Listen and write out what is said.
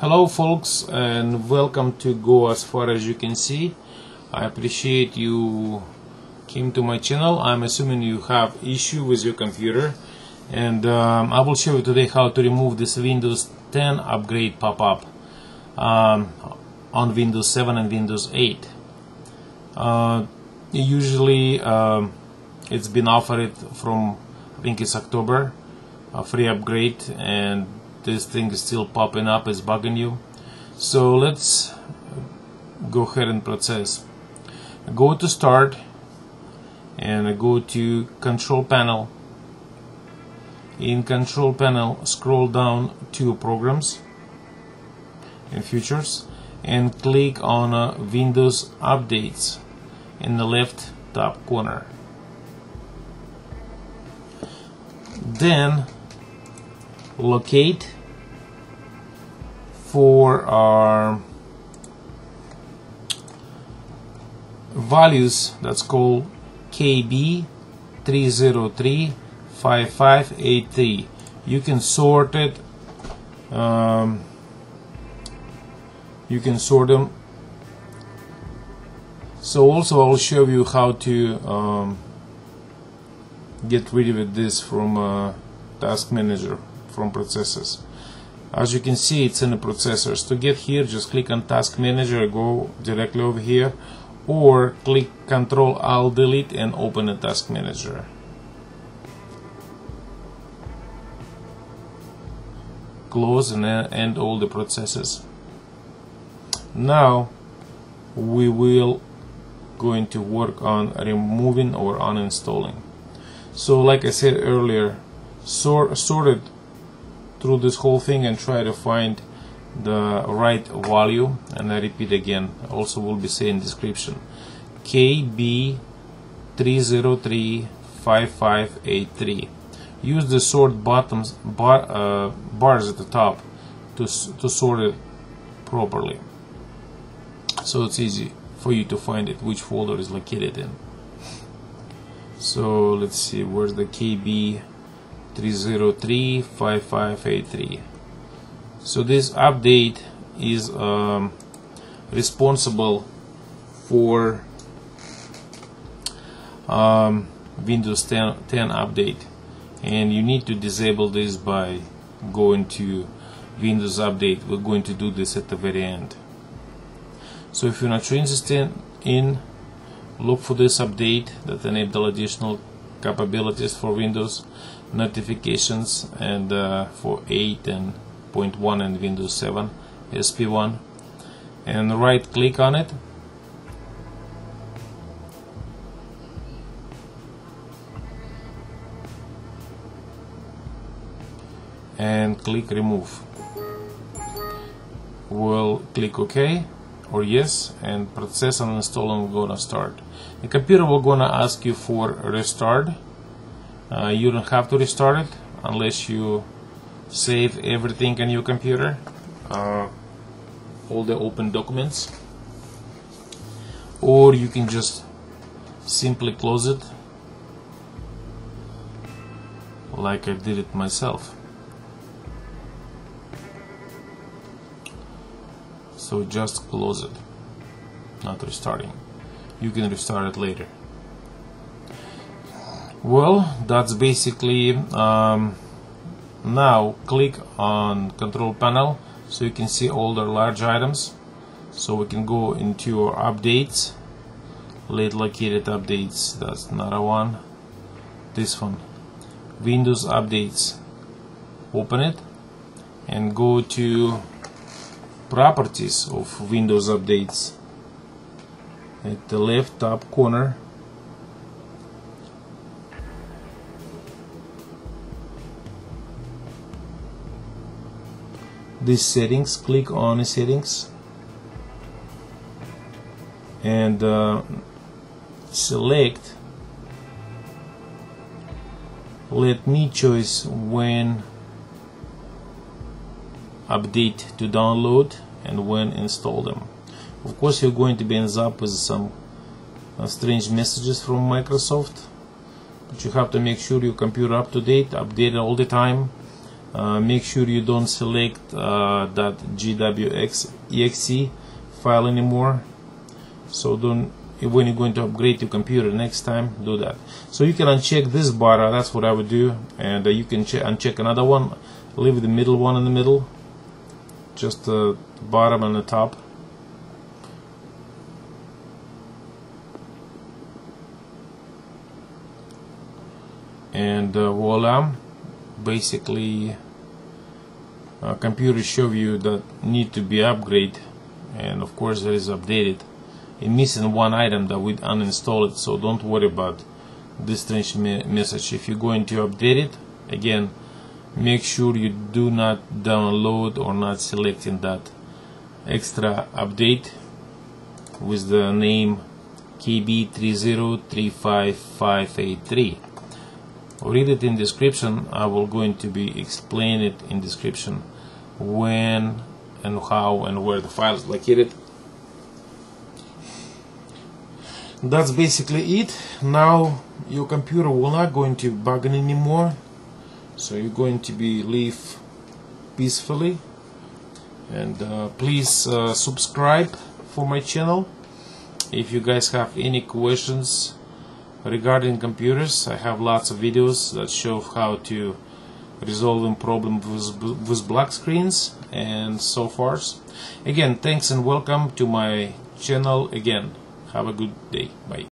Hello folks and welcome to Go As Far As You Can See. I appreciate you came to my channel. I'm assuming you have issue with your computer and um, I will show you today how to remove this Windows 10 upgrade pop-up um, on Windows 7 and Windows 8. Uh, usually um, it's been offered from I think it's October a free upgrade and this thing is still popping up is bugging you. So let's go ahead and process. Go to start and go to control panel. In control panel scroll down to programs and features and click on uh, Windows updates in the left top corner. Then locate for our values. That's called KB 3035583 you can sort it um, you can sort them. So also I'll show you how to um, get rid of this from uh, task manager from processors as you can see it's in the processors to get here just click on task manager go directly over here or click control alt delete and open the task manager. Close and end all the processes. Now we will going to work on removing or uninstalling. So like I said earlier sort sorted through this whole thing and try to find the right value and I repeat again also will be saying description. KB3035583 use the sort bottoms bar, uh, bars at the top to, to sort it properly. So it's easy for you to find it which folder is located in. So let's see where's the KB 3035583 so this update is um, responsible for um, Windows 10, 10 update. And you need to disable this by going to Windows Update. We're going to do this at the very end. So if you're not interested in look for this update that enable additional capabilities for Windows notifications and uh, for 8 and 0.1 and Windows 7 SP1 and right click on it. And click remove. We'll click OK or yes and process and installing gonna start. The computer will gonna ask you for restart uh, you don't have to restart it unless you save everything in your computer uh, all the open documents. Or you can just simply close it like I did it myself. So just close it not restarting. You can restart it later well that's basically um, now click on control panel so you can see all the large items. So we can go into your updates. Late located updates that's another one. This one Windows updates. Open it and go to properties of Windows updates. At the left top corner these settings click on settings. And uh, select. Let me choose when update to download and when install them. Of course you're going to be ends up with some uh, strange messages from Microsoft but you have to make sure your computer up to date updated all the time uh, make sure you don't select uh, that gwx file anymore. So don't when you're going to upgrade your computer next time do that. So you can uncheck this bar that's what I would do. And uh, you can uncheck another one. Leave the middle one in the middle. Just the bottom and the top. And uh, voila basically uh, computers show you that need to be upgraded and of course there is updated. It missing one item that we uninstall it so don't worry about this strange me message. If you're going to update it again make sure you do not download or not selecting that extra update with the name KB3035583 read it in description. I will going to be explain it in description when and how and where the file is located. That's basically it. Now your computer will not going to bug anymore so you're going to be live peacefully. And uh, please uh, subscribe for my channel. If you guys have any questions regarding computers I have lots of videos that show how to resolving problem with, with black screens and so forth. Again thanks and welcome to my channel again. Have a good day. Bye